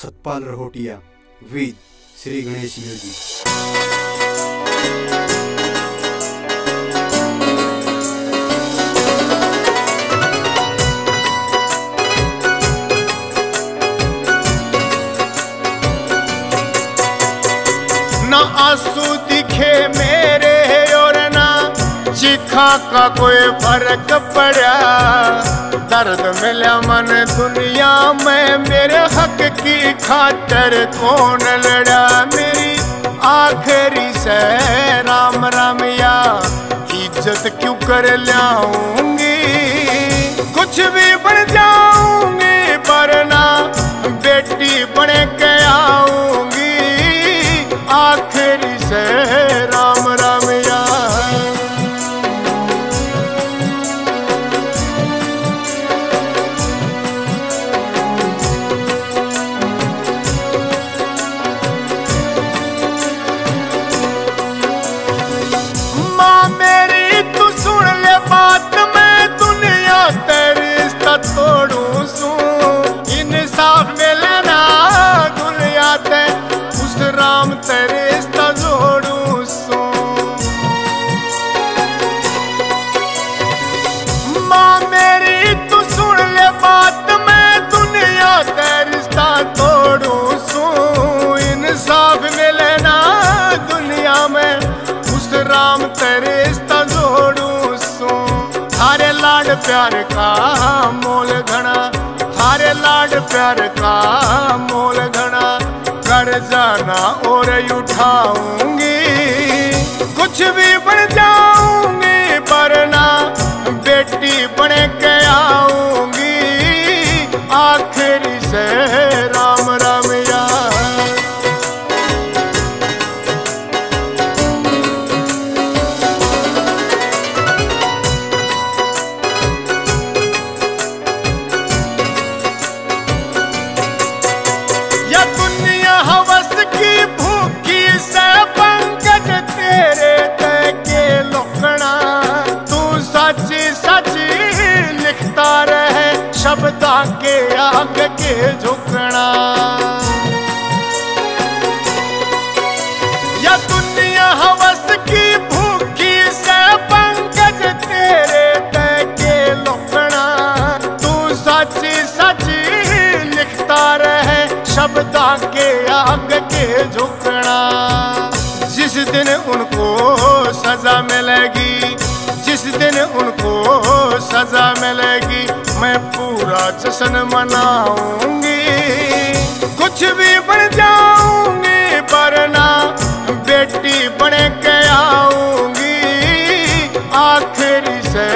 Satpal रहोटिया with Shri Ganesh music ना आँसू दिखे मेरे चिखा का कोई फ़र्क पड़ा। दर्द मिला मन दुनिया में, मेरे हक की खातर कौन लड़ा? मेरी आखिरी से, राम राम या इज़्ज़त क्यों कर लाऊँगी? कुछ भी बन जाऊँगी, पर ना बेटी बन के आऊँगी। आखिरी से, राम तेरे रिश्ता जोड़ू थारे लाड प्यार का मोल घना थारे लाड प्यार का मोल घना कर जाना और उठाऊँगी। कुछ भी बन जाऊँगी पर ना, बेटी बने के आऊँगी रहे शब्दा के आग के झुकना। या दुनिया हवस की भूखी से पंकज तेरे ते के लोकना। तू सच सच लिखता रहे शब्दा के आग के झुकना। दिन उनको सजा मिलेगी, जिस दिन उनको सजा मिलेगी, मैं पूरा जश्न मनाऊँगी। कुछ भी बन जाऊँगी, वरना बेटी बने के आऊँगी। आखिरी से